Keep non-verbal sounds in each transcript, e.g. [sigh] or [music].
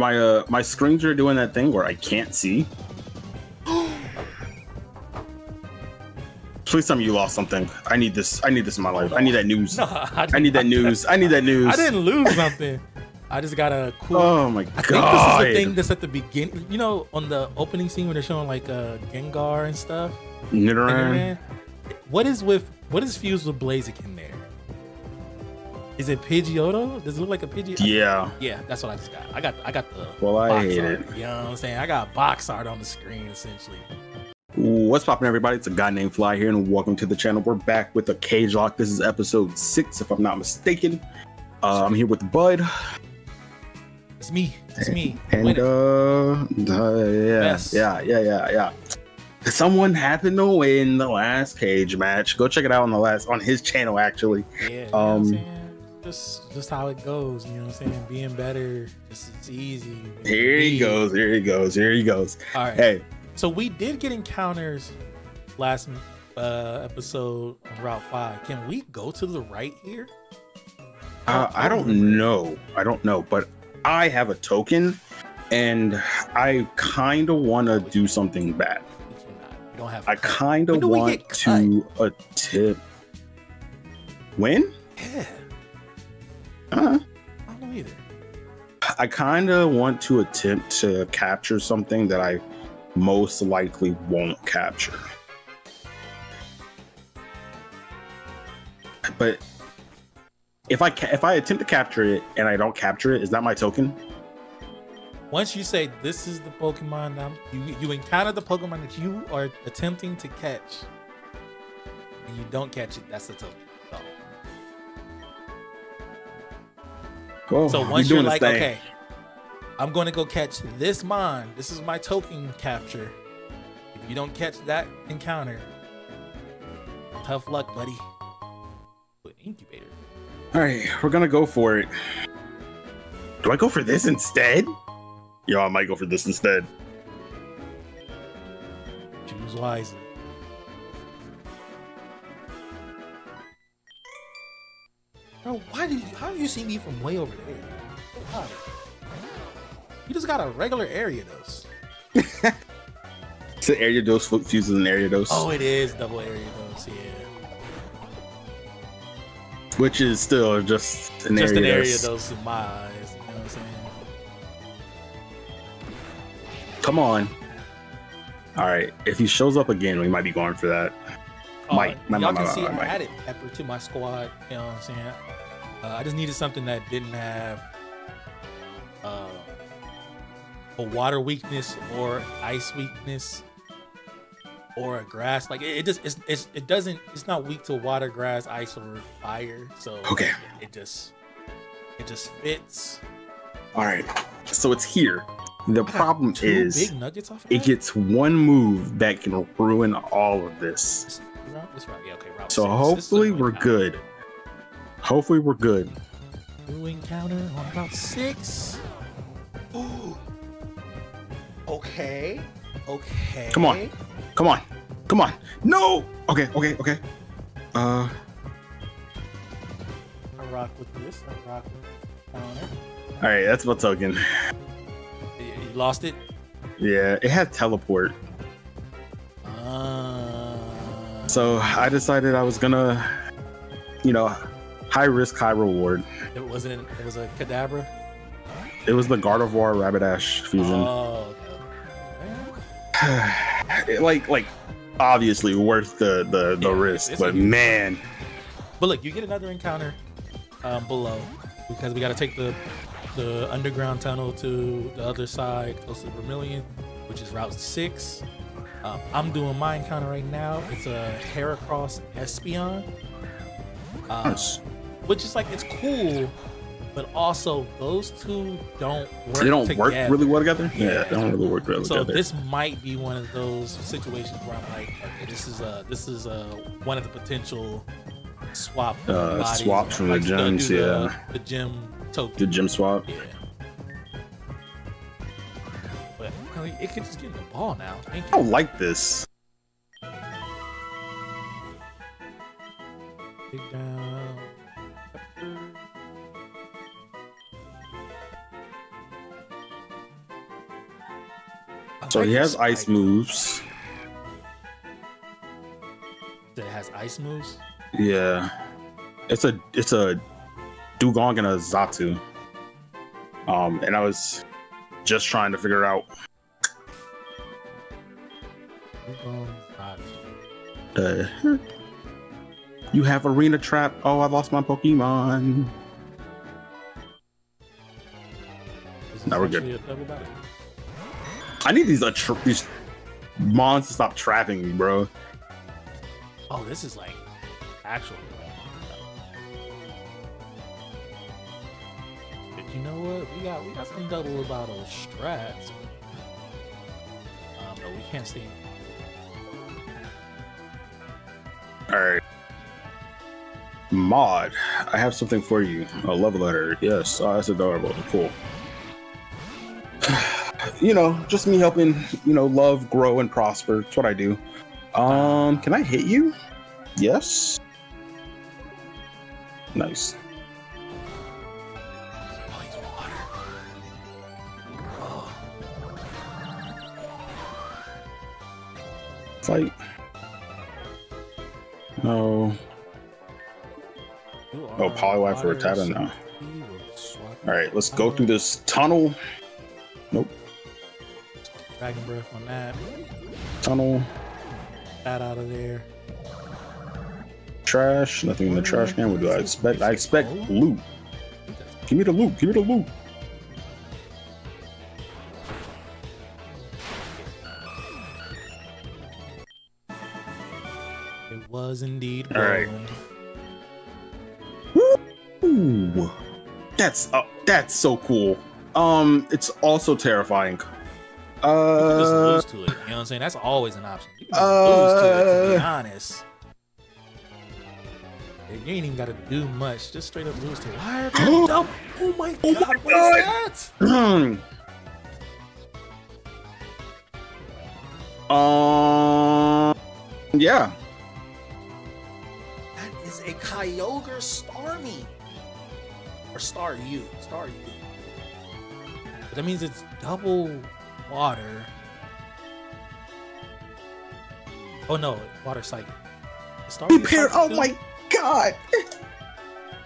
My uh my screens are doing that thing where I can't see. [gasps] Please tell me you lost something. I need this. I need this in my life. I need that news. [laughs] No, I, I need that news. I need that [laughs] news. I didn't lose [laughs] nothing. I just got a cool. Oh my god! I think this is the thing that's at the beginning. You know, on the opening scene where they're showing like uh, Gengar and stuff. Nidoran. Nidoran. What is with what is fused with Blaziken there? Is it Pidgeotto? Does it look like a Pidgeotto? Yeah. Yeah, that's what I just got. I got I got the Well, I hate art. it. You know what I'm saying? I got box art on the screen essentially. What's poppin', everybody? It's a guy named Fly here, and welcome to the channel. We're back with a Cagelocke. This is episode six, if I'm not mistaken. Uh, I'm here with Bud, It's me. It's me. and uh, uh, yeah, Best. yeah, yeah, yeah, yeah. Someone happened to win the last cage match. Go check it out on the last on his channel, actually. yeah, you know what um? Just just how it goes, you know what I'm saying? Being better, just it's easy. Here he Be- goes. Here he goes. Here he goes. All right. Hey, So we did get encounters last uh, episode on Route Five. Can we go to the right here? Uh, I don't know. I don't know, but I have a token, and I kind of want to do something bad. We don't have. I kind of want to a tip. When? Yeah, Uh, I don't know either. I kind of want to attempt to capture something that I most likely won't capture. But if I if I attempt to capture it and I don't capture it, is that my token? Once you say this is the Pokemon, um, you you encounter the Pokemon that you are attempting to catch, and you don't catch it. That's the token. Oh, so we once doing you're like, thing. okay, I'm going to go catch this mon. This is my token capture. If you don't catch that encounter, tough luck, buddy. Put Incubator. All right, we're gonna go for it. Do I go for this instead? Yo, I might go for this instead. Choose wisely. Bro, why did you, how do you see me from way over there? Why? You just got a regular area dose. [laughs] It's an area dose flip fuses an area dose, Oh, it is double area dose. Yeah, which is still just an just area an area dose. dose in my eyes. You know what I'm saying? Come on. All right, if he shows up again, we might be going for that. Might, Uh, might, y'all might, can might, see might, I might. added pepper to my squad. You know what I'm saying? Uh, I just needed something that didn't have uh, a water weakness or ice weakness or a grass. Like it, it just it's, it's it doesn't it's not weak to water, grass, ice, or fire. So Okay. it, it just it just fits. All right, so it's here. The problem is big nuggets off of it gets one move that can ruin all of this. This this yeah, okay, So six. This hopefully the we're route. good. Hopefully we're good. New encounter on Route 6. Ooh. Okay. Okay. Come on. Come on, come on. No. Okay, okay, okay. Uh, I rock with this. I rock with counter. all right, that's my token. You you lost it? Yeah, it had teleport. Uh, So I decided I was gonna, you know, high risk, high reward. it wasn't. It was a Kadabra. It was the Gardevoir Rapidash fusion. Oh. Okay. [sighs] It, like, like, obviously worth the the, the Yeah, risk, but huge- man, But look, you get another encounter um, below because we got to take the the underground tunnel to the other side, close to the Vermilion, which is Route Six. Um, I'm doing my encounter right now. It's a Heracross Espeon, uh, nice. Which is like it's cool, but also those two don't work. they don't work really well together. Yeah, Yeah. they don't really work well So together. this might be one of those situations where I'm like, okay, this is a this is a one of the potential swap Uh, bodies. swaps from the Like, know, gems, do the- yeah. the gem token. the gym swap. Yeah. But it could just get in the ball now. I don't like this. Dig down. So he has ice moves. That has ice moves. Yeah. It's a it's a Dugong and a Zatu. Um, and I was just trying to figure out uh, you have arena trap. Oh, I lost my Pokemon. Now we're good. I need these uh, these mons to stop trapping me, bro. Oh, this is like actual. But you know what? We got we got some double battle strats. Um, but we can't stay. All right. Mod, I have something for you. A love letter. Yes. Oh, that's adorable. Cool. You know, just me helping, you know, love grow and prosper. It's what I do. Um, can I hit you? Yes. Nice. Fight. No. Oh, Poliwag for water, Rattata so now. he will swap All right, let's go through this tunnel. Dragon breath on that. Tunnel. That out of there. Trash. Nothing in the trash can. What do I expect? I expect loot. Give me the loot. Give me the loot. It was indeed All right. golden. Ooh, that's uh, that's so cool. Um, it's also terrifying. You can just Uh, lose to it. You know what I'm saying? That's always an option. You can just lose to it, to be Uh, honest. You ain't even got to do much. Just straight up lose to it. Why are they [gasps] double? Oh my Oh god, my what is God. that? [clears throat] um, yeah. That is a Kyogre Starmie. Or Staryu. Staryu. But that means it's double water. Oh no, water. Is Repair. Oh too? my god. [laughs]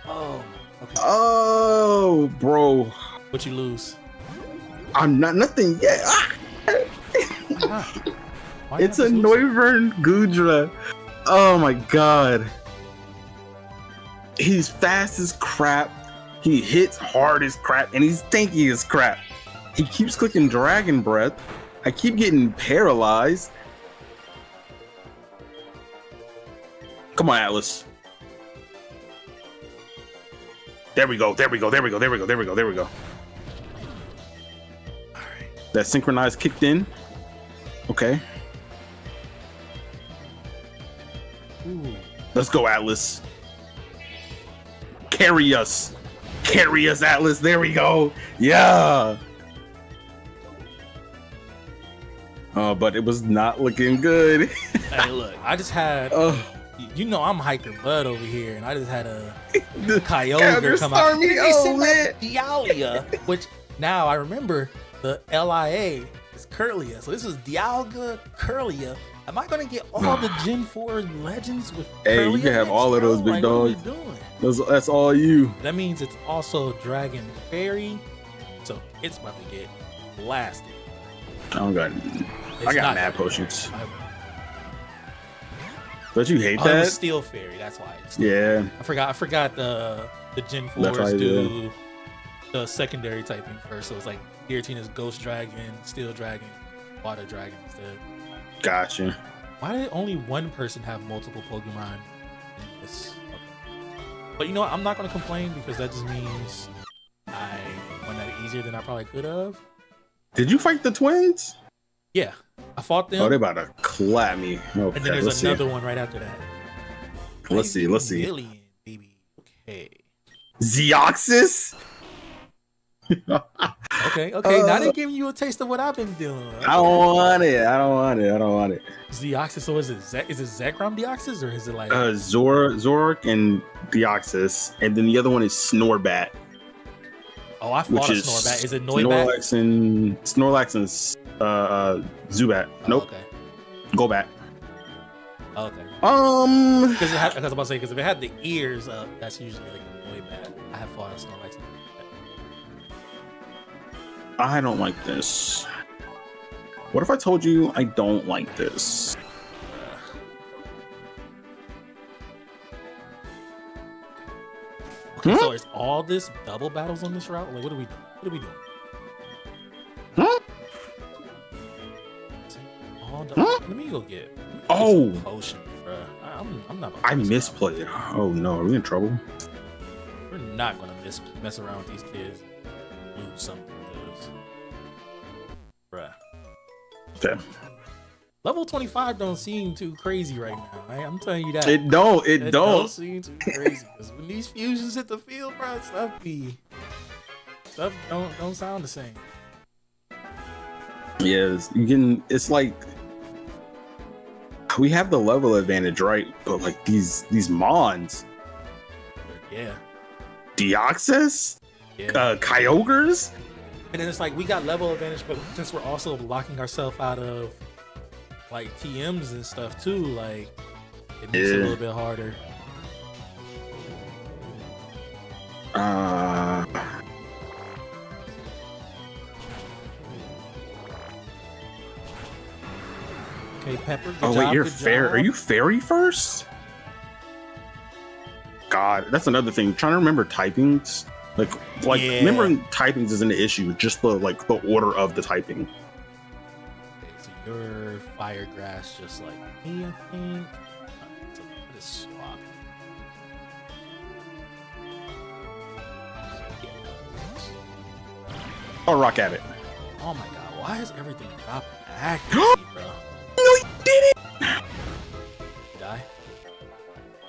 Oh, okay. Oh, bro. what you lose? I'm not nothing yet. Ah! Ah, [laughs] It's a? Noivern Gudra. Oh my god. He's fast as crap. He hits hard as crap, and he's tanky as crap. He keeps clicking Dragon Breath. I keep getting paralyzed. Come on, Atlas. There we go. There we go. There we go. There we go. There we go. There we go. That synchronized kicked in. Okay. Ooh. Let's go, Atlas. Carry us. Carry us, Atlas. There we go. Yeah. Oh, but it was not looking good. [laughs] Hey, look, I just had. Oh, You know I'm hiker bud over here, and I just had a [laughs] Kyogre come out. They sent man. back Dialga, which now I remember the LIA is Kirlia. So this is Dialga Kirlia. Am I gonna get all the [sighs] Gen 4 legends with Hey, you can have all of those, big Like, what are we dog. doing? that's, that's all you. That means it's also Dragon Fairy, so it's about to get blasted. I don't got. It's I got not mad potions. I- Don't you hate Oh, that? Steel Fairy. That's why. Yeah. I forgot. I forgot the the Gen fours do the secondary typing first. So it's like Giratina's Ghost Dragon, Steel Dragon, Water Dragon instead. Gotcha. Why did only one person have multiple Pokemon in this? But you know what? I'm not gonna complain because that just means I won that easier than I probably could have. Did you fight the twins? Yeah, I fought them, Oh, they about to clap me. Okay, and then there's let's see. another one right after that. Let's see. Let's see. Million, baby. Okay. Zeoxys? [laughs] Okay. Okay. now Uh, they're giving you a taste of what I've been doing. I don't want it. I don't want it. I don't want it. Deoxys. So is it Ze- is it Zekrom Deoxys or is it like Uh, Zor, Zoroark and Deoxys, and then the other one is Snorbat, oh I which fought a is Snorbat. Is it Noibat? Snorlax and Snorlax and Uh, uh Zubat. Oh, Nope. okay. Go back. Oh, okay. Um, Because it had, cause I was about to say, because if it had the ears up, that's usually like way bad. I have fought Snorlax. I don't like this. What if I told you I don't like this? Okay, Hmm? so is all this double battles on this route? Like, what are we doing? What are we doing? Huh? All the, Huh? Let me go get. let me get Oh. potion, bruh. I- I'm, I'm not. I misplayed. Oh no, are we in trouble? We're not gonna miss mess around with these kids. Lose something, because, bruh. Okay. Level 25 don't seem too crazy right now. I, I'm telling you that. It don't. It, It don't. seem too crazy because when these fusions hit the field, bro, stuff be stuff don't don't sound the same. Yes, you can. It's like we have the level advantage, right? But like these these mons, yeah, Deoxys, yeah. uh, Kyogres. and then it's like we got level advantage, but since we're also blocking ourselves out of like TMs and stuff too, like it makes it a little bit harder. Uh, Okay, Pepper. Good oh wait, job, you're fair. Are you fairy first? God, that's another thing. trying to remember typings. Like, like Yeah. remembering typings isn't an issue. Just the like the order of the typing. Okay, so you're fire grass, just like me, I think. So swap. I'll rock at it. Oh my god, why is everything dropping accuracy, [gasps] bro? Did it. Die?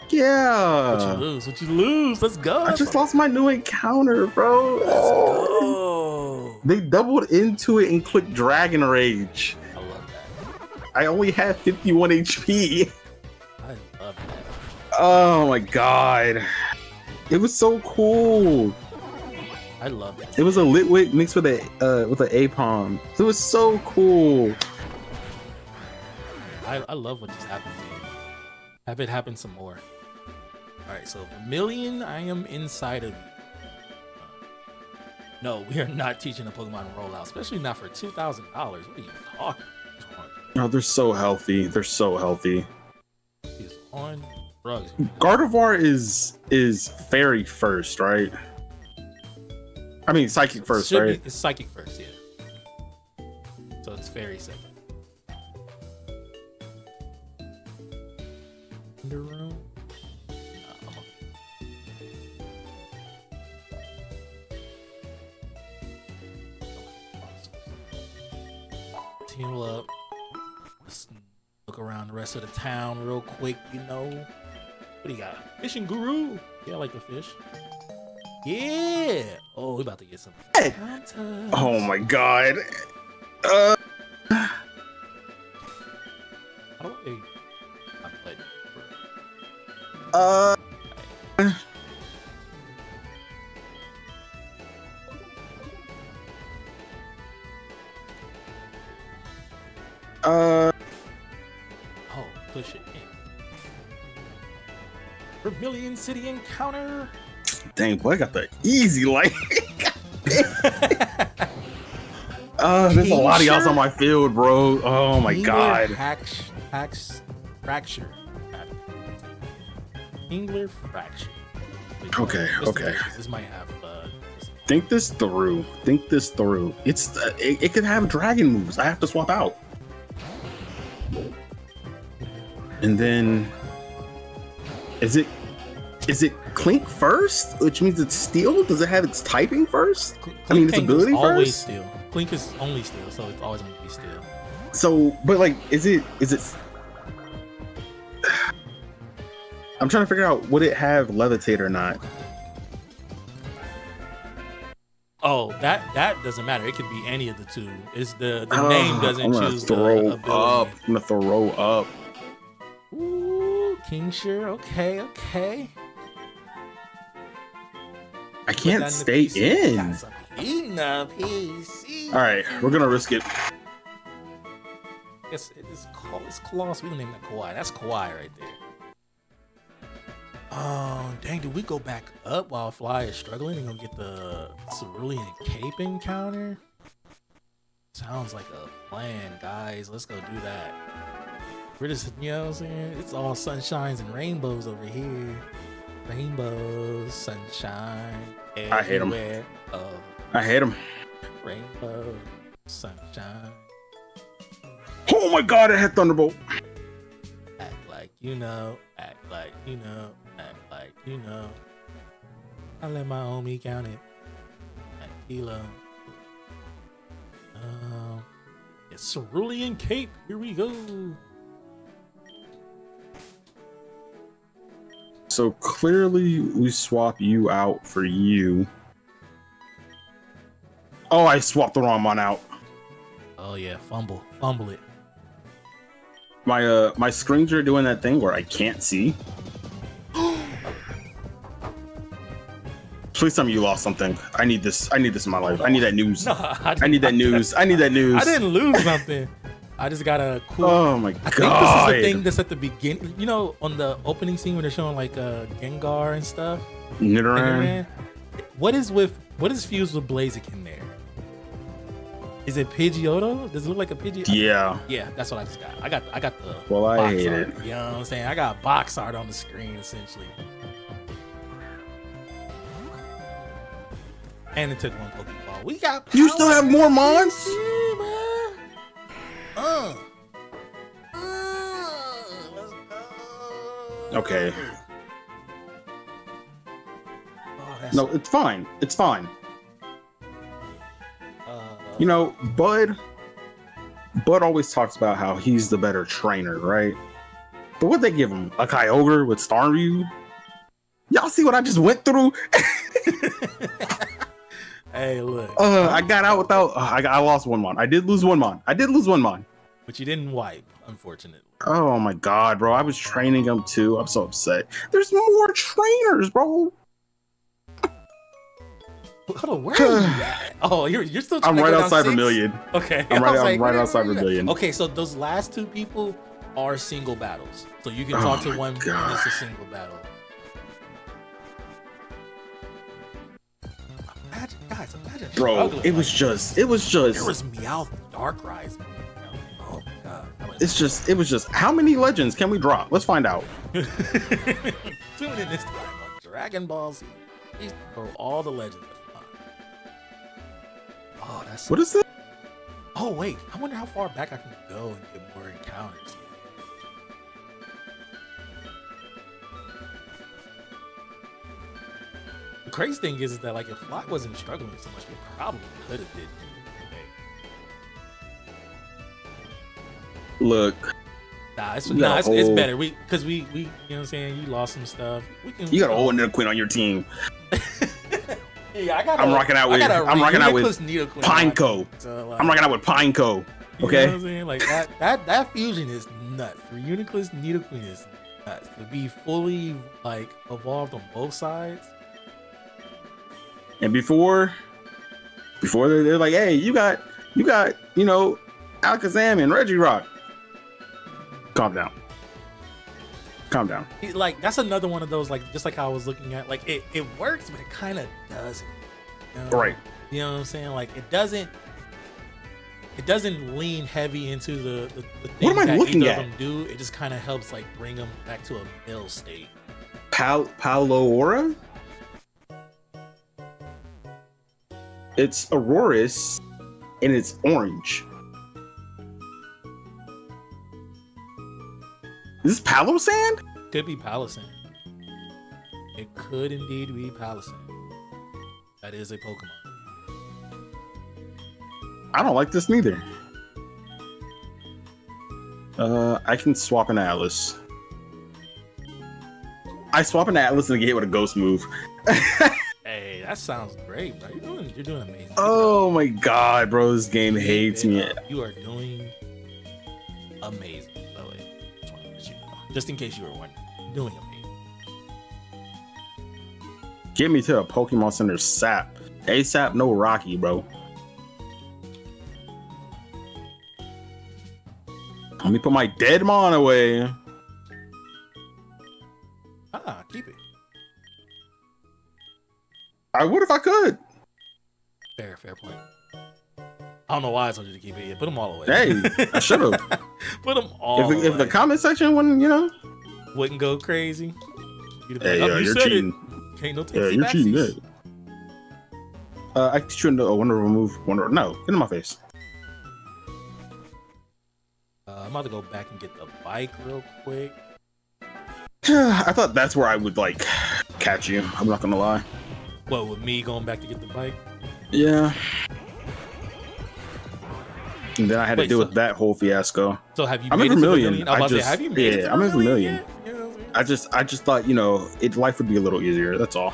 Yeah. What you lose? What you lose? Let's go. I just lost my new encounter, bro. Oh. Oh, They doubled into it and clicked Dragon Rage. I love that. I only had 51 HP. I love that. Oh my god. It was so cool. I love that. It was a Litwick mixed with a uh, with an Aipom. It was so cool. I, I love what just happened to you. Have it happen some more. All right, so Vermilion, I am inside of you. No, we are not teaching a Pokemon rollout, especially not for two thousand dollars. What are you talking? about? Oh, they're so healthy. They're so healthy. He's on drugs. Gardevoir is is fairy first, right? I mean psychic first, Should right? Be, it's psychic first, yeah. So it's fairy second. Thunder room. No. Team up. Let's look around the rest of the town real quick. You know, what do you got? Fishing guru. Yeah, I like the fish. Yeah. Oh, we about to get some. Hey. Oh my god. Uh, How do I? I played. Uh Uh Oh, push it in. Vermilion City encounter. dang boy, I got the easy light. [laughs] Uh, there's a lot of y'all on my field, bro. Oh my god. Hacks, hacks, fracture. Engler fraction. Okay, okay. This might have. Uh, Think this through. Think this through. It's uh, it, it could have dragon moves. I have to swap out. And then is it is it Klink first, which means it's steel? Does it have its typing first? Cl- I mean, its Klink is always first? steel. Klink is only steel, so it's always going to be steel. So, but like, is it is it? I'm trying to figure out would it have levitate or not. Oh, that that doesn't matter. It could be any of the two. It's the the Ah, name doesn't I'm choose throw the up. I'm gonna throw up. Ooh, Kingshire. Okay, okay. I can't stay in. Got some heat in PC. All right, we're gonna risk it. It's it's called it's Colossus. We don't name that Kawaii. That's Kawaii right there. Oh, dang, did we go back up while Fly is struggling and go get the Cerulean Cape encounter? Sounds like a plan, guys. Let's go do that. We're just, you know what I'm saying? It's all sunshines and rainbows over here. Rainbows, sunshine. I hate them. Oh, I hate them. rainbow, sunshine. Oh my god, I had Thunderbolt. Act like you know, act like you know, like you know. I let my homie count it. At kilo. Um, it's Cerulean Cape. Here we go. So clearly we swap you out for you. Oh, I swapped the wrong one out. Oh yeah, fumble, fumble it. My uh my screens are doing that thing where I can't see. Please tell me you lost something. I need this. I need this in my life. I need that news. No, I, I need that news. I need that [laughs] news. I didn't lose something. I just got a cool. Oh my god! I think this is the thing that's at the beginning. You know, on the opening scene when they're showing like uh Gengar and stuff. Nidoran. What is with what is fused with Blaziken there? Is it Pidgeotto? Does it look like a Pidgeotto? Yeah. Yeah, that's what I just got. I got I got the Well, I hate art. it. You know what I'm saying? I got box art on the screen essentially. And it took one Pokeball. We got You still have more mons? Yeah. Uh. Uh. Okay. Oh, No, it's fine. It's fine. uh, You know, Bud. Bud always talks about how he's the better trainer, right? But what they give him? A Kyogre with Starmie? Y'all see what I just went through? [laughs] hey, look. Uh, I got out without. Uh, I, got, I lost one mon. I did lose one mon. I did lose one mon. But you didn't wipe, unfortunately. Oh my god, bro! I was training him too. I'm so upset. There's more trainers, bro. Hold on, where are you [sighs] at? Oh, you're you're still. I'm right outside six? Vermilion. Okay, I'm [laughs] right- was I'm right outside where you at? Vermilion. Okay, so those last two people are single battles, so you can Oh talk to one God. it's a single battle. Guys, imagine. Bro, it was like just. It was There just. was Meowth Darkrai. Oh my god. It's just. It was just. How many legends can we drop? Let's find out. [laughs] Tune in this time on Dragon Ball Z. Throw all the legends. Oh, that's. What is this? Oh wait, I wonder how far back I can go and get more encounters. Crazy thing is, is that like if Fly wasn't struggling so much, we probably could have did. Look, Nah, it's, nah, it's, it's better. We because we we you know what I'm saying. You lost some stuff. We can. you got a whole Nidoqueen Queen on your team. [laughs] Yeah, I got. I'm rocking out with- I got a I'm rocking out with Reuniclus Nidoqueen on Pineco. so, like, I'm rocking out with Pineco. Okay. You know what I'm saying? Like that that that fusion is nuts. Reuniclus Nidoqueen is nuts. To be fully like evolved on both sides. And before, before they're, they're like, hey, you got, you got, you know, Alakazam and Regirock. Calm down. Calm down. Like that's another one of those like just like how I was looking at like it, it works but it kind of doesn't. You know? Right. You know what I'm saying? Like it doesn't it doesn't lean heavy into the the, the things What am I that looking at? of them do. It just kind of helps like bring them back to a mill state. Pal Palora. It's Auroras, and it's orange. Is this Palossand? Could be Palossand. It could indeed be Palossand. That is a Pokemon. I don't like this neither. Uh, I can swap an Atlas. I swap an Atlas and get hit with a Ghost move. [laughs] That sounds great, bro. You're doing, you're doing amazing. Oh my god, bro, this game hates me. up. You are doing amazing, by the way. Just, wanted to let you know. Just in case you were wondering. Doing amazing. Get me to a Pokemon Center Sap. ASAP, no Rocky, bro. Let me put my dead mon away. I would if I could. Fair, fair point. I don't know why I told you to keep it. Yeah, put them all away. Hey, I should have. [laughs] put them all if, the, if the comment section wouldn't, you know, wouldn't go crazy. You'd have hey, uh, oh, you you're said cheating. it. Can't no Yeah, you're cheating. Yeah. Uh, I you a wonder remove wonder. No, get in my face. Uh, I'm about to go back and get the bike real quick. [sighs] I thought that's where I would like catch you. I'm not gonna lie. What with me going back to get the bike? Yeah. And then I had Wait, to deal so- with that whole fiasco. So have you I'm made it Vermilion. Vermilion? I was I about to say, just- have you made yeah, I'm in Vermilion Vermilion. yet? You know what I'm? I just I just thought, you know, it life would be a little easier. That's all.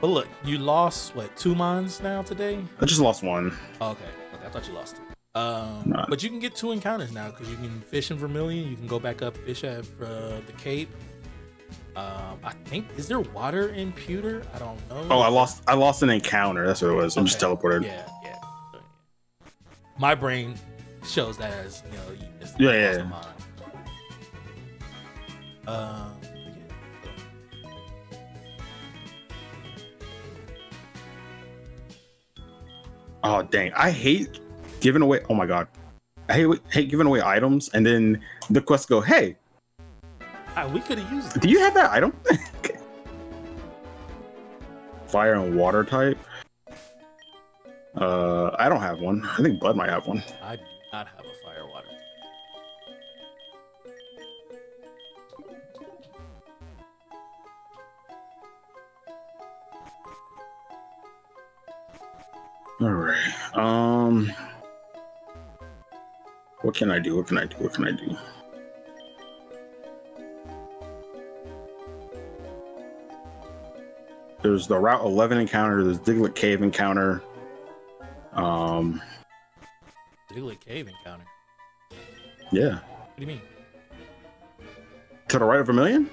But look, you lost what two mines now today? I just lost one. Oh, okay, okay, I thought you lost two. Um, Nah. but you can get two encounters now because you can fish in Vermilion. You can go back up fish at uh, the Cape. Um, I think is there water in Pewter? I don't know. Oh, I lost I lost an encounter. That's what it was. I'm just teleported. Yeah, yeah. My brain shows that as you know. You missed Yeah, yeah, yeah. mine. Um, yeah. Oh dang. I hate giving away oh my god. I hate hate giving away items and then the quests go, hey, Ah, we could have used it. do you have that item? [laughs] Fire and water type. Uh I don't have one. I think Bud might have one. I do not have a fire water. Alright. Um what can I do? What can I do? What can I do? There's the Route 11 encounter. There's Diglett Cave encounter. Um, Diglett Cave encounter. yeah. What do you mean? To the right of Vermilion?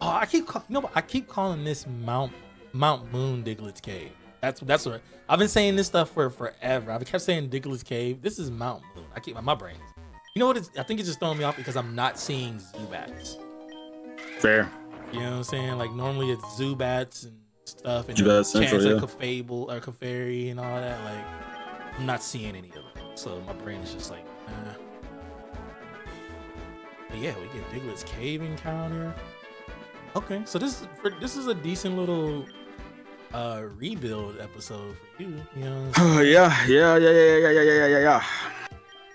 Oh, I keep call- know, I keep calling this Mount Mount Moon Diglett's Cave. That's that's what I've been saying this stuff for forever. I've kept saying Diglett's Cave. This is Mount Moon. I keep my, my brain. You know what? It's, I think it's just throwing me off because I'm not seeing Zubats. Fair. You know what I'm saying? Like normally it's Zubats and stuff and Chance Central, of yeah. Clefable or Clefairy and all that. Like I'm not seeing any of it. So my brain is just like, uh. But yeah, we get Diglett's Cave encounter. Okay, so this is for, this is a decent little uh rebuild episode for you. You know, what [sighs] yeah, yeah, yeah, yeah, yeah, yeah, yeah, yeah, yeah.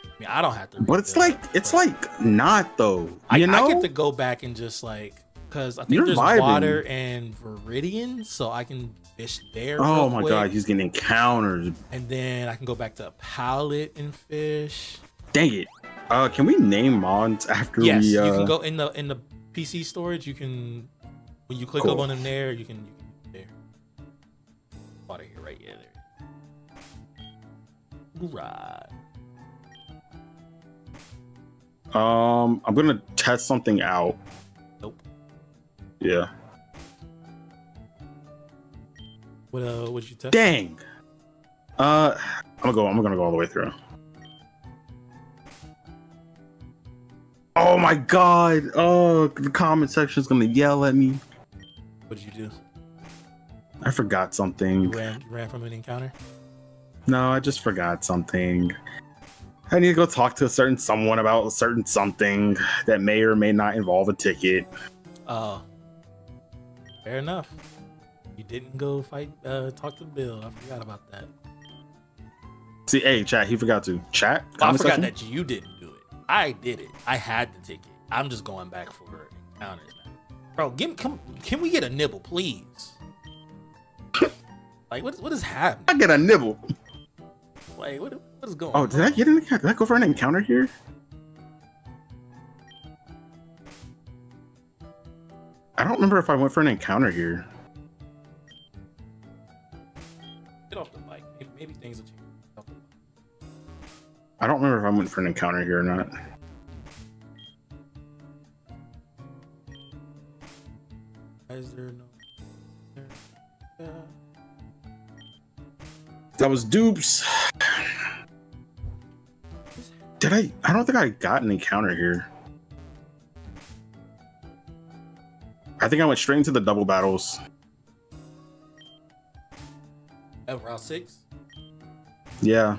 I mean, I don't have to. But it's like, it's like not though. I, You know? I get to go back and just like because I think You're there's vibing. water and Viridian, so I can fish there. oh my quick, god, he's getting encounters. and then I can go back to Pallet and fish. Dang it. Uh, can we name mods after Yes, we? Uh, you can go in the in the PC storage. You can when you click Cool. up on them there, you can, you can there. Water here, right? Yeah, there. Right. Um, I'm gonna test something out. Yeah. What uh? What did you test? Dang. Uh, I'm gonna go. I'm gonna go all the way through. Oh my god! Oh, the comment section is gonna yell at me. What did you do? I forgot You something. ran, you ran from an encounter. No, I just forgot something. I need to go talk to a certain someone about a certain something that may or may not involve a ticket. Oh, fair enough. You didn't go fight, uh, talk to Bill. I forgot about that. See, hey, chat. He forgot to chat. I forgot section? that you didn't do it. I did it. I had the ticket. I'm just going back for encounters now. Bro, give, come, can we get a nibble, please? like, what, what is happening? I get a nibble. Like, what, what is going Oh, on? did I get an encounter? Did I go for an encounter here? I don't remember if I went for an encounter here. Get off the bike. Maybe, maybe things will change. Get off the bike. I don't remember if I went for an encounter here or not. Is there no? Uh, That was dupes. [sighs] Did I? I don't think I got an encounter here. I think I went straight into the double battles. At round 6? Yeah.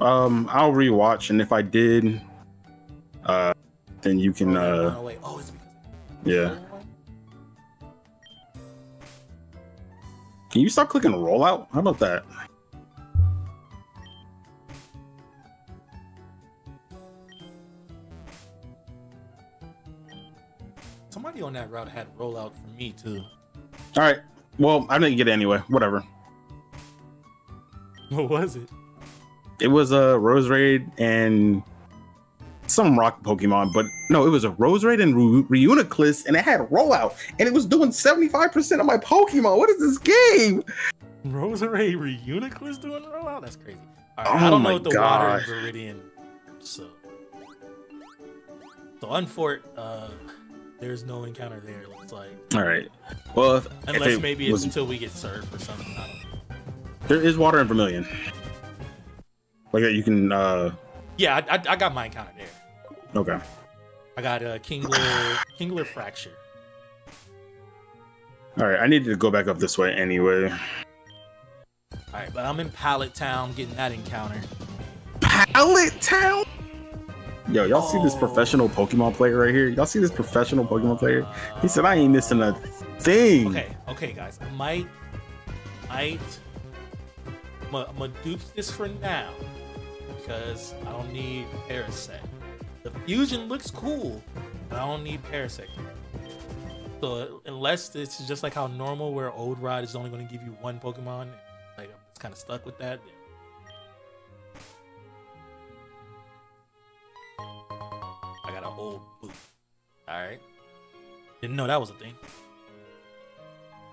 Um, I'll rewatch, and if I did, uh, then you can, Oh, uh, away. Oh, it's because yeah. Can you stop clicking rollout? How about that? That route had rollout for me too. All right. Well, I didn't get it anyway. Whatever. What was it? It was a Roserade and some rock Pokemon, but no, it was a Roserade and Reuniclus, and it had rollout, and it was doing 75% of my Pokemon. What is this game? Roserade Reuniclus doing rollout? That's crazy. Right, Oh I don't know what the water God. in Viridian. So, so Unfort, uh, there's no encounter there. It looks like All right. Well, if, if unless it maybe it's until we get served or something. I don't know. there is water in Vermilion. Like you can. uh Yeah, I, I, I got my encounter there. Okay. I got a uh, Kingler Kingler Fracture. All right. I needed to go back up this way anyway. All right, but I'm in Pallet Town getting that encounter. Pallet Town. Yo, y'all see this Oh. professional Pokemon player right here? Y'all see this professional Pokemon player? He said, "I ain't missing a thing." Okay, okay, guys. I might, might, I'm gonna, gonna do this for now because I don't need Parasect. The fusion looks cool, but I don't need Parasect. So unless this is just like how normal, where Old Rod is only going to give you one Pokemon, like I'm just kind of stuck with that. All right. Didn't know that was a thing.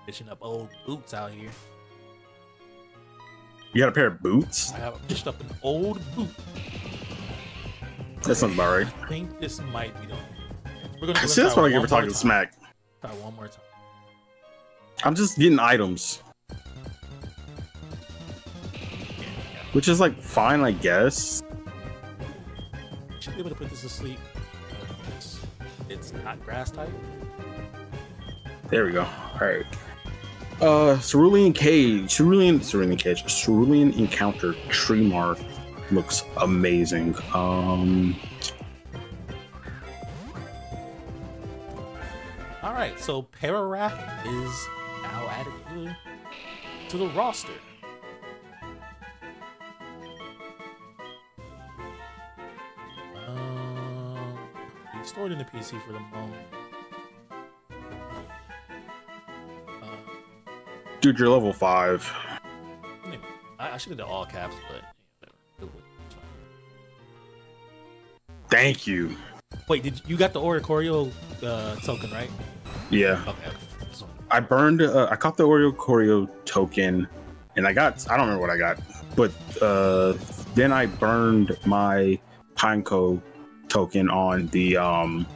Fishing up old boots out here. You got a pair of boots? I have fished up an old boot. That sounds about right. I think this might be the. We're gonna, we're See, gonna that's try what I get one for talking more smack. time. Try one more time. I'm just getting items, Yeah, yeah. which is like fine, I guess. Should be able to put this to sleep. It's, it's not grass type. There we go. All right. Uh, Cerulean Cage, Cerulean, Cerulean Cage, Cerulean Encounter Tree Mark looks amazing. Um, All right, so Pararath is now added to, to the roster. Stored in the PC for the moment. Uh, dude, you're level five. I, I should have done all caps, but yeah, whatever. It was- it's fine. Thank you. Wait, did you got the Oricorio uh, token right? Yeah, Okay, okay. Just wanted- I burned. Uh, I caught the Oricorio token, and I got. I don't remember what I got, but uh, then I burned my Pineco token on the um.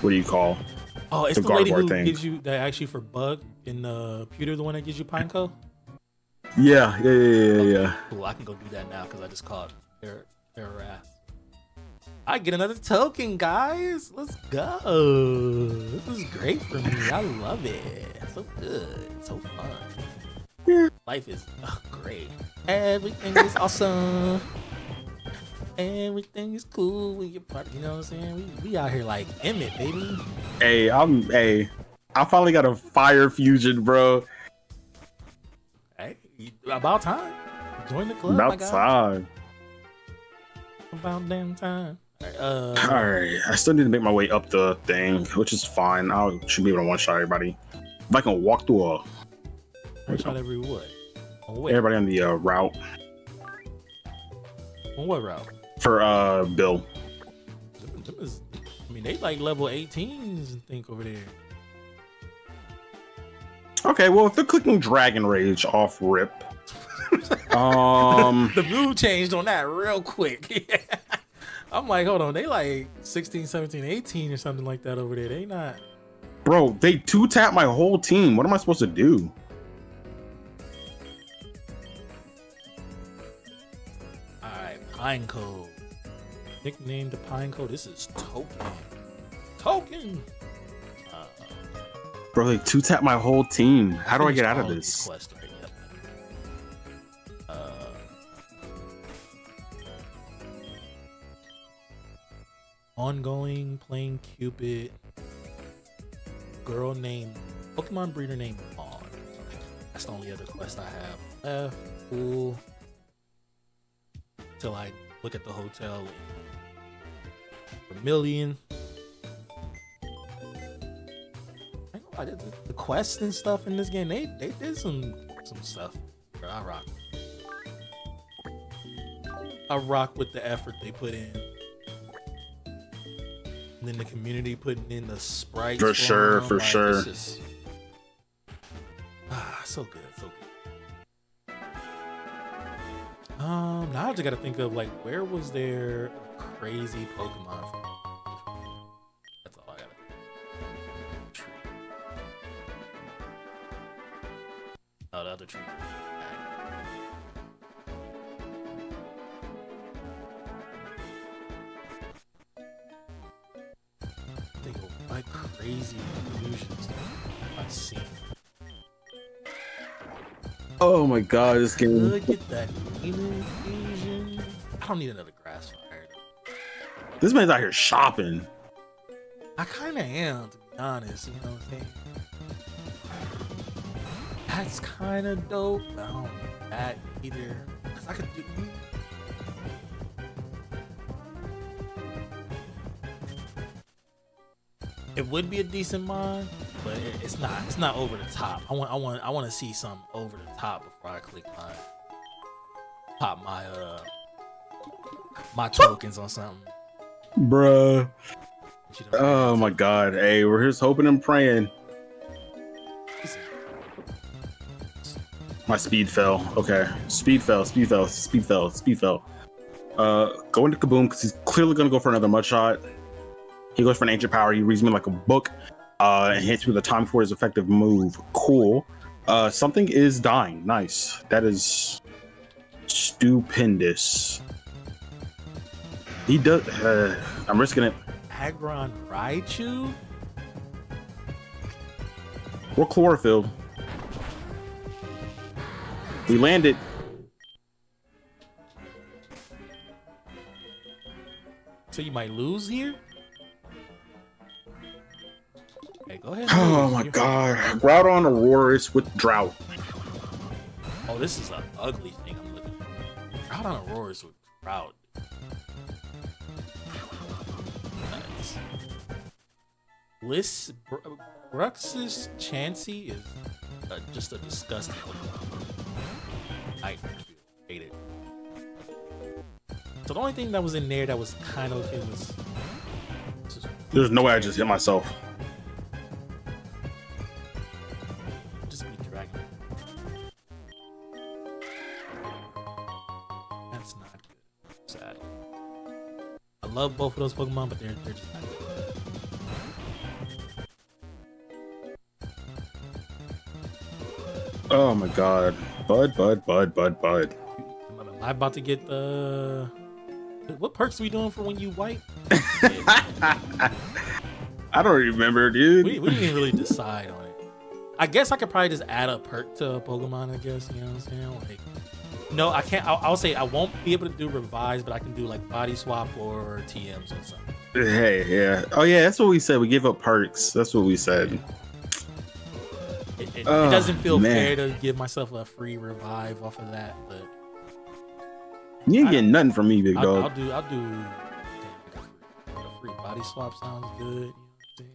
What do you call? Oh, it's The the, lady who thing. gives you that actually for bug in the pewter, the one that gives you Pineco. Yeah, yeah, yeah, yeah, yeah. Cool, I can go do that now because I just called their their wrath. I get another token, guys. Let's go. This is great for me. I love it. So good. So fun. Yeah. Life is oh, great. Everything is [laughs] awesome. Everything is cool when you're part. You know what I'm saying? We, we out here like Emmett, baby. Hey, I'm. Hey, I finally got a fire fusion, bro. Hey, about time. Join the club, About time. About damn time. Uh, All right, I still need to make my way up the thing, which is fine. I should be able to one shot everybody. If I can walk through a one shot every what? everybody on the uh, route On what route? For uh Bill. Them- them is- I mean, they like level 18s and think over there. Okay, well if they're clicking Dragon Rage off rip, [laughs] um, the mood changed on that real quick. [laughs] I'm like, hold on, they like 16, 17, 18 or something like that over there. They not. bro, they two tap my whole team. What am I supposed to do? Pine Code. Nickname to Pine Code. This is Token. Token. Uh, Bro, they two tap my whole team. How do I get out of this? yep. Uh, ongoing playing Cupid. Girl named Pokemon breeder named Maud. That's the only other quest I have left. Cool. Till I look at the hotel. Vermilion. I know I did the, quests and stuff in this game. They they did some some stuff. Bro, I rock. I rock with the effort they put in. And then the community putting in the sprites. For sure, for like, sure. just- [sighs] ah, so good, so good. Um, now I just gotta think of like where was there a crazy Pokemon from? That's all I gotta. Tree. Oh, the other tree. Think of what crazy illusions I've seen. Oh my god, this game. Look at that demon fusion. I don't need another grass fire. This man's out here shopping. I kind of am, to be honest. You know what I'm saying? That's kind of dope. I don't need that either. 'Cause I could do. It would be a decent mod, but it's not. It's not over the top. I want. I want. I want to see some over the top before I click my pop my uh my tokens on something. Bruh. that you don't Oh my god. Hey, we're just hoping and praying. My speed fell. Okay. Speed fell, speed fell, speed fell, speed fell. Uh, go into Kaboom because he's clearly going to go for another mud shot. He goes for an ancient power. He reads me like a book uh, and hits me with a time for his effective move. Cool. Uh, something is dying. Nice. That is stupendous. He does. Uh, I'm risking it. Aggron Raichu? We're chlorophyll. We landed. So you might lose here? Hey, go ahead. Oh my You're- god. Groudon Aurorus with drought. Oh, this is an ugly thing I'm looking Proud on Aurorus with proud. Nice. Liss Br- Bruxish Chansey is uh, just a disgusting. I hate it. So the only thing that was in there that was kind of okay was There's no way I just hit myself. Love both of those Pokemon, but they're they're just not good. Oh my god. Bud, bud, bud, bud, bud. I'm I about to get the what perks are we doing for when you wipe? [laughs] I don't remember, dude. we, we didn't really decide on it. I guess I could probably just add a perk to a Pokemon. I guess you know what I'm saying. Like, no, I can't. I'll, I'll say I won't be able to do revise, but I can do like body swap or TMs or something. Hey, yeah. Oh yeah, that's what we said. We give up perks. That's what we said. It, it, Oh, it doesn't feel man. fair to give myself a free revive off of that, but You ain't I- getting nothing from me, big I'll, I'll do. I'll do. damn, a free- body swap sounds good. You know what I'm saying?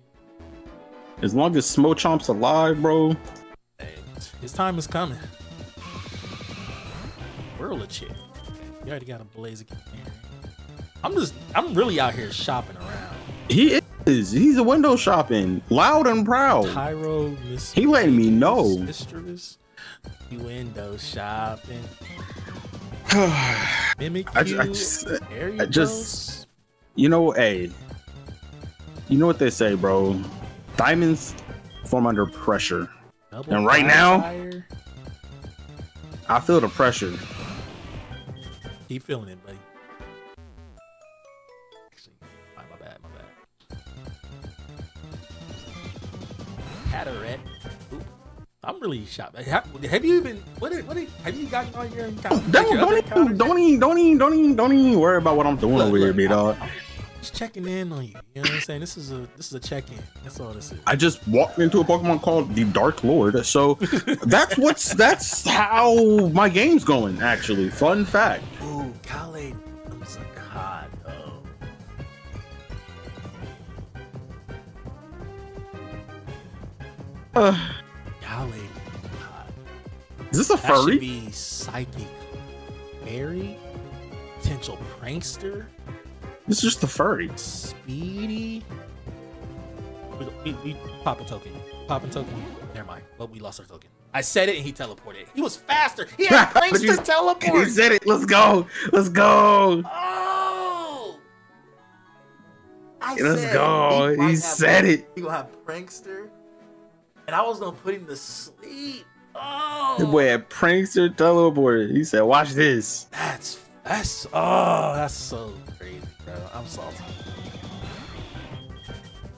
As long as Smochomp's alive, bro. Hey, his time is coming. Whirl a chick. You already got a blaze again. I'm just. I'm really out here shopping around. He is. He's a window shopping, loud and proud. Tyro, Miss. He letting me know. Mistress. You window shopping. [sighs] I, Mimic. ju- I just, uh, I just, you know, hey, you know what they say, bro. Diamonds form under pressure. Double and right now- Fire. I feel the pressure. Keep feeling it, buddy. Actually, my bad, my bad. Hatterette. I'm really shocked. Have, have you even what? Is, what is, have you gotten on your? Oh, don't, don't, even, don't, even, don't even don't even don't even worry about what I'm doing look, over look, here, big dog. Just checking in on you. You know what I'm saying? This is a this is a check in. That's all this is. I just walked into a Pokemon called the Dark Lord, so [laughs] that's what's that's how my game's going. Actually, fun fact. Ooh, Kale comes a cod though. Uh, Kale is this a That should furry? be psychic fairy, potential prankster, This is just the furry. speedy. We, we, we pop a token. Pop a token. Never mind. But we lost our token. I said it and he teleported. He was faster. He had [laughs] you- prankster teleport. He said it. Let's go. Let's go. Oh! I Let's said go. he He said it. He gonna have prankster, and I was gonna put him to sleep. Oh, The boy had prankster teleported. He said, "Watch this." that's that's oh, that's so crazy, bro. I'm salty.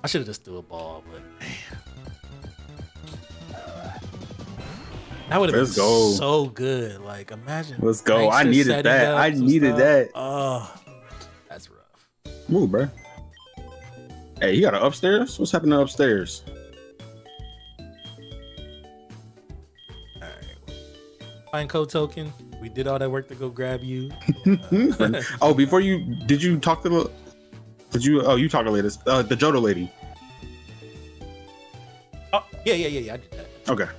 I should have just threw a ball, but man. That would have been go. so good. Like, imagine. Let's go. I needed that. I needed that. Oh, that's rough. Move, bro. Hey, you got an upstairs? What's happening upstairs? All right. Find code token. We did all that work to go grab you. [laughs] oh, before you did you talk to the did you oh you talk to the latest uh the Jodo lady. Oh, yeah, yeah, yeah, yeah. I did that. Okay. I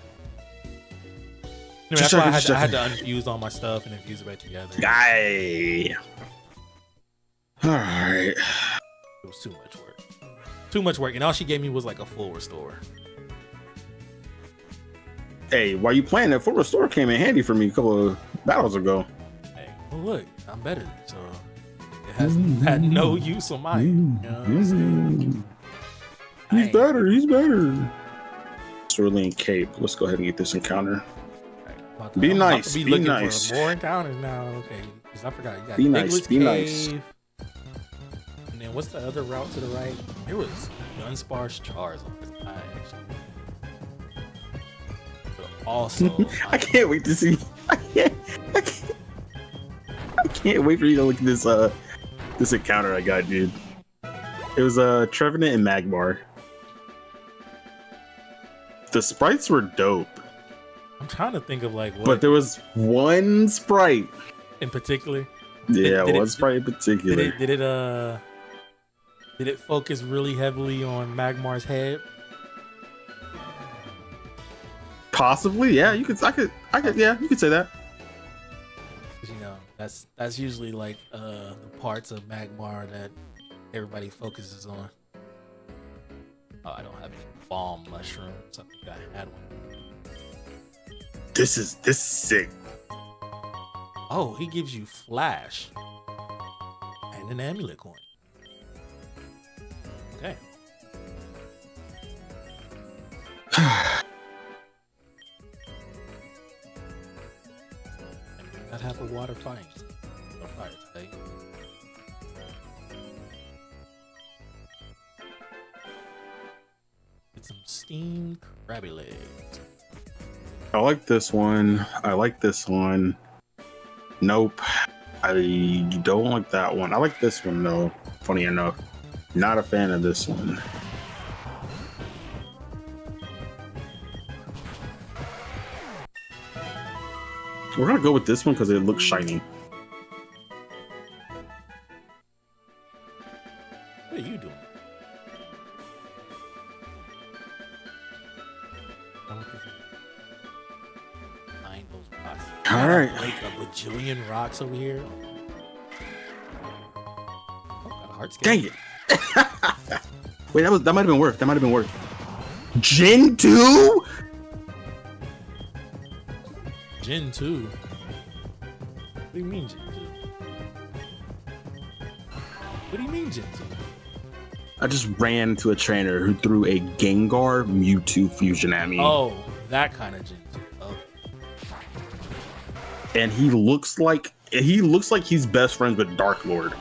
that's why I had, to, I had to unfuse all my stuff and infuse it back together. Guy. Alright. It was too much work. Too much work. And all she gave me was like a full restore. Hey, while you playing that full restore came in handy for me a couple of battles ago. Hey, well, look, I'm better. So it has had no mm-hmm. use on my mm-hmm. end. You know what I'm saying? I He's better, he's better. Cerulean Cave. Let's go ahead and get this encounter. Right, about to- Be I'm nice, Be be looking nice. for more encounters now. Okay, because I forgot. You got Be nice, Nicholas be nice. Cave. And then what's the other route to the right? It was Dunsparce Charizard. I actually. Also, [laughs] I can't wait to see. I can't, I can't. I can't wait for you to look at this uh this encounter I got, dude. It was uh Trevenant and Magmar. The sprites were dope, I'm trying to think of like what but there was one sprite. in particular. Yeah, did it- one sprite in Did particular. it? Did it? Uh. Did it focus really heavily on Magmar's head? Possibly, yeah. You could, I could, I could, yeah. You could say that. you know that's that's usually like uh the parts of Magmar that everybody focuses on. Oh, I don't have any balm mushrooms. I think I had one. This is this is sick. Oh, he gives you flash and an amulet coin. Okay. [sighs] [sighs] [sighs] not have a water fight. Or fire type. Get some steamed crabby legs. I like this one. I like this one. Nope. I don't like that one. I like this one though. Funny enough. Not a fan of this one. We're gonna go with this one because it looks shiny. What are you doing? I don't think you- Find those rocks. All Got a- right. Like a bajillion rocks over here. Oh, got a heart scan. Dang it! [laughs] Wait, that was that might have been worth. That might have been worth. Gen two? Gen 2. What do you mean Gen 2? What do you mean Gen 2? I just ran into a trainer who threw a Gengar Mewtwo fusion at me. Oh, that kind of Gen 2. Oh, and he looks like he looks like he's best friends with Dark Lord.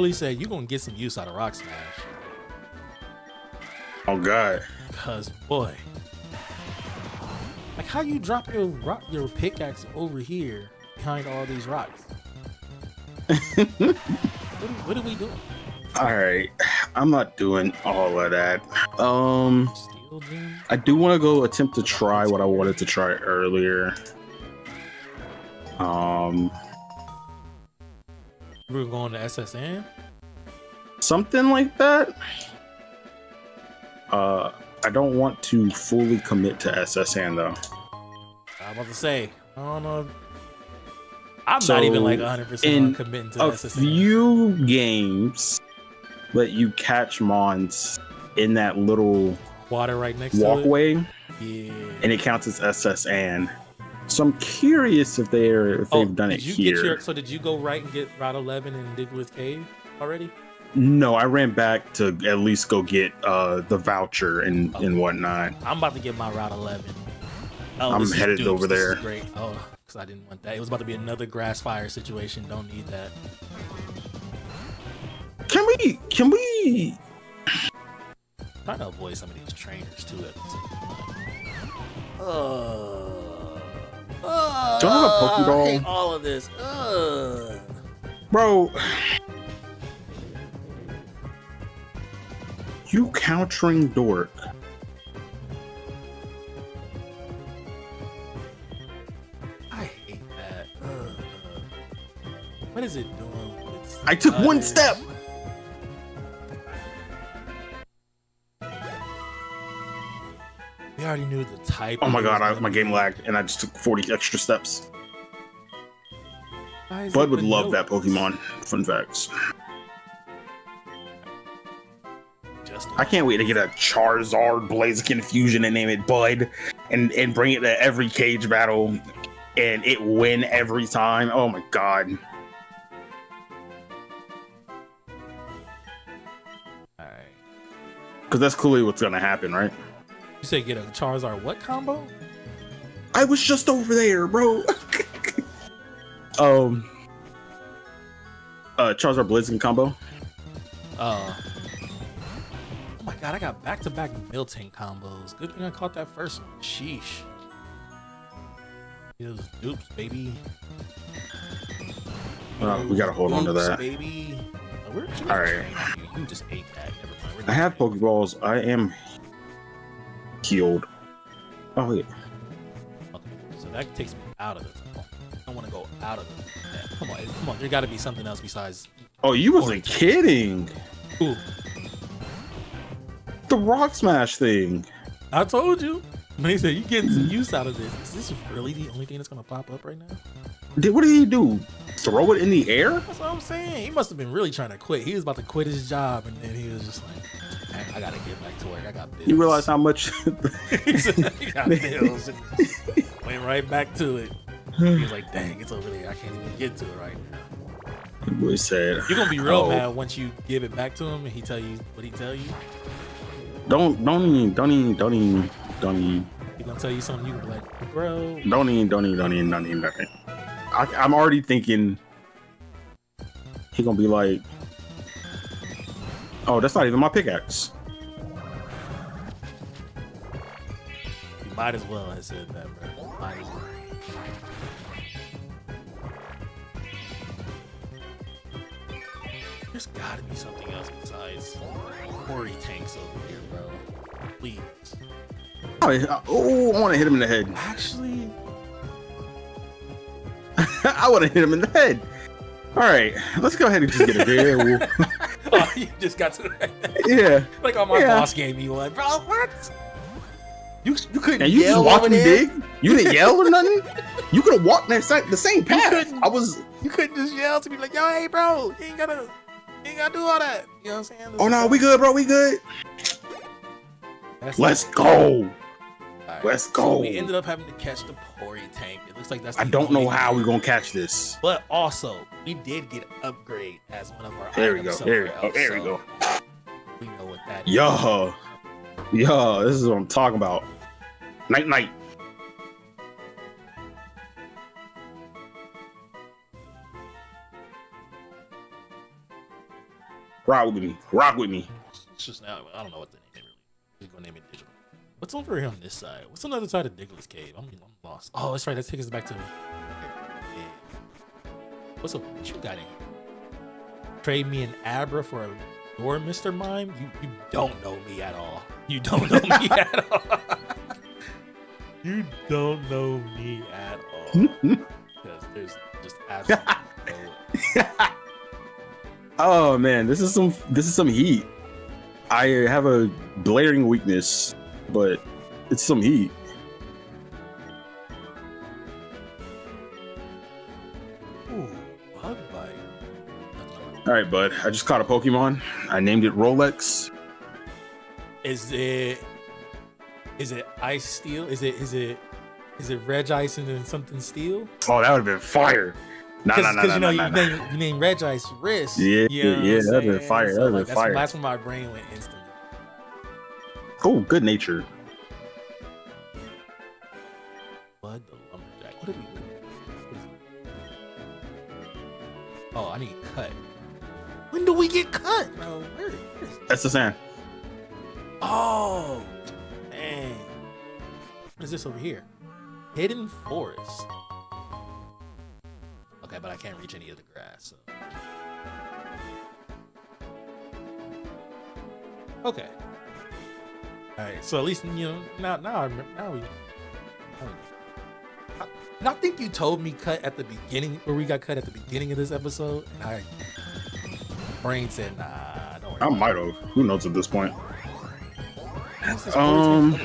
Really said you're gonna get some use out of Rock Smash. Oh god. Cause boy, like how you drop your rock, your pickaxe over here behind all these rocks? [laughs] what, are, what are we doing? All right, I'm not doing all of that. Um, I do want to go attempt to try what I wanted to try earlier. Um, We're going to S.S. Anne. something like that. Uh, I don't want to fully commit to S.S. Anne though. I'm about to say, I don't know. I'm So, not even like 100 percent in committing to A S.S. Anne. few games let you catch mons in that little Water right next to walkway. Yeah. and it counts as S.S. Anne. So I'm curious if they're if Oh, they've done it did you here. Get your, so did you go right and get Route 11 in Diglett's Cave already? No, I ran back to at least go get uh the voucher and Oh. and whatnot. I'm about to get my Route 11. Oh, I'm headed dupes. over there. great. Oh, because I didn't want that. It was about to be another grass fire situation. Don't need that. Can we can we trying to avoid some of these trainers too. At the same time. Uh, uh, Do I have a Pokeball? I hate all of this. Uh. bro you countering dork I hate that. Uh, what is it doing? I took one step. Already knew the type. Oh my god, I, my game lagged and I just took 40 extra steps. Why is Bud would love that Pokemon. Fun facts. Just I can't wait to get a Charizard Blaziken fusion and name it Bud and, and bring it to every cage battle and it win every time. Oh my god. Because that's clearly what's gonna happen, right? You say get a Charizard what combo? I was just over there, bro. um, uh, Charizard Blaziken combo. Uh. Oh my god, I got back to back Miltank combos. Good thing I caught that first one. Sheesh. Those dupes, baby. Uh, we gotta hold on to that. baby. Oh, where'd you All get right. trained? You, you just ate that. Never mind. I have. Pokeballs. I am healed. Oh yeah. Okay, so that takes me out of the tunnel. I want to go out of the. Yeah, come on, come on. There got to be something else besides. Oh, you wasn't kidding. Ooh, The Rock Smash thing. I told you. When he said you getting some use out of this, is this really the only thing that's gonna pop up right now? Did what did he do? Throw it in the air? That's what I'm saying. He must have been really trying to quit. He was about to quit his job, and then he was just like, "Man, "I gotta get back to work. I got bills." You realize how much? [laughs] he got [laughs] bills," [laughs] went right back to it. He was like, "Dang, it's over there. I can't even get to it right now." boy said, You're gonna be real Oh. mad once you give it back to him, and he tell you what he tell you. "Don't, don't even, don't even, don't even, don't even, He gonna tell you something. You like, "Bro, don't even, don't even, don't even, don't even." I, I'm already thinking he gonna be like, "Oh, that's not even my pickaxe." you might as well have said that, bro. Might as well." There's gotta be something else besides Ori tanks over here, bro. Please. Oh, I want to hit him in the head. Actually, [laughs] I want to hit him in the head. All right, let's go ahead and just get a there. [laughs] oh, you just got to the yeah, like on my Yeah. boss game. You like, bro, what? You you couldn't and you yell just watched over me there? dig. You didn't yell or nothing. [laughs] You could have walked that same, the same path. I was. You couldn't just yell to me like, yo, hey, bro, you ain't gotta, you ain't gotta do all that. You know what I'm saying? Oh no, we good, bro. We good. That's Let's it. go. Right. Let's go. So we ended up having to catch the Pori tank. It looks like that's. I don't know how we're gonna catch this. But also, we did get upgrade as one of our. There we go. There we go. There so we go. We know what that is. Yo. Yo, this is what I'm talking about. Night, night. Rock with me. Rock with me. It's just now. I don't know what the name is. Really. Just gonna name it digital. What's over here on this side? What's on the other side of Nicholas Cave? I'm, I'm lost. Oh, that's right. That takes us back to. Yeah. What's up? What you got in? here? Trade me an Abra for a door, Mr. Mime? You you don't know me at all. You don't know me [laughs] at all. you don't know me at all. Because there's just absolutely no [laughs] oh man, this is some this is some heat. I have a blaring weakness, but it's some heat. Ooh, bug bite. All right, bud. I just caught a Pokemon. I named it Rolex. Is it is it ice steel? Is it is it is it Regice and then something steel? Oh, that would have been fire. No, no, no, nah, you know nah, you, nah. name, you name Regice wrist. Yeah, you know yeah, that'd been fire, that'd been like, that's, fire. That's when my brain went instantly. Oh, good nature. Bud the lumberjack. What did we? Oh, I need cut. When do we get cut? Where, where is That's the sand. Oh, dang. What is this over here? Hidden forest. Okay, but I can't reach any of the grass. So. Okay. All right. So at least you know now. Now I remember. Now we. I, I think you told me cut at the beginning, where we got cut at the beginning of this episode, and I brain said, "Nah, don't worry." I might have. Who knows at this point? This Um,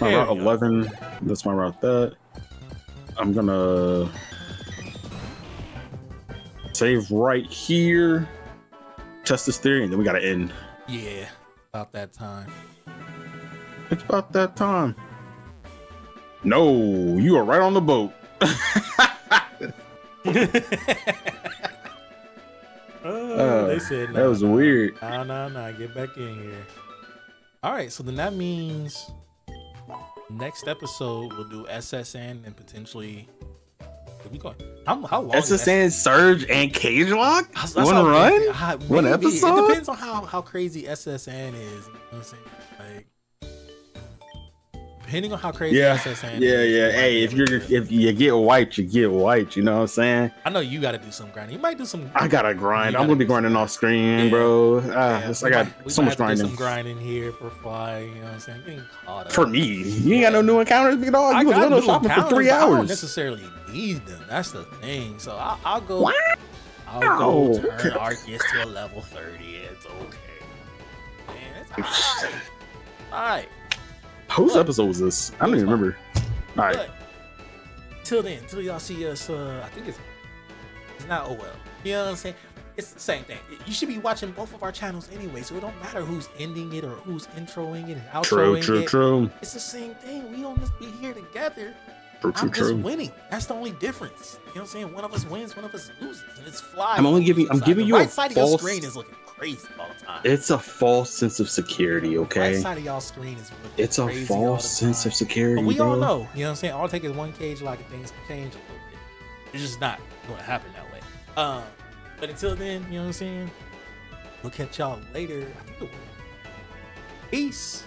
My There route we go. 11. That's my route that. I'm gonna save right here. Test this theory, and then we gotta end. Yeah, about that time. It's about that time. No, you are right on the boat. [laughs] oh, uh, they said that was nah, nah. weird. Nah, nah, nah. Get back in here. All right, so then that means next episode we'll do S.S. Anne and potentially. Where we going? How, how long? S.S. Anne, Surge, and Cagelocke? That's- that's One run? how- One episode? It depends on how, how crazy S.S. Anne is. You know depending on how crazy Yeah, S.S. Anne Yeah, is. yeah. Hey, if you're if you get white, you get white. You know what I'm saying? I know you got to do some grinding. You might do some. I gotta grind. You I'm gonna be do some- grinding off screen, Yeah. bro. Ah, Yeah, I got so much grinding. Some grinding here for fly. You know what I'm saying? Getting caught up. For me, you ain't got no new encounters, dog. I You was got window new shopping for three hours. I don't necessarily need them. That's the thing. So I'll, I'll go. What? I'll go turn. [laughs] Arceus to a level 30. It's okay. Man, it's alright. Alright. Whose Look. episode was this? I don't even remember. All right. But till then, till y'all see us, uh, I think it's it's not oh well. You know what I'm saying? It's the same thing. You should be watching both of our channels anyway, so it don't matter who's ending it or who's introing it and True, outroing true, it. true, It's the same thing. We on just be here together. true, true, I'm just true. winning. That's the only difference. You know what I'm saying? One of us wins, one of us loses, and it's fly. I'm only giving- I'm giving the you a right side of your screen is looking crazy all the time. It's a false sense of security, The okay? right side of y'all screen is looking It's a crazy all the false sense of security, But we bro. all know, you know what I'm saying? All it takes is one Cagelocke and things can change a little bit. It's just not going to happen that way. Um, but until then, you know what I'm saying? We'll catch y'all later. Peace.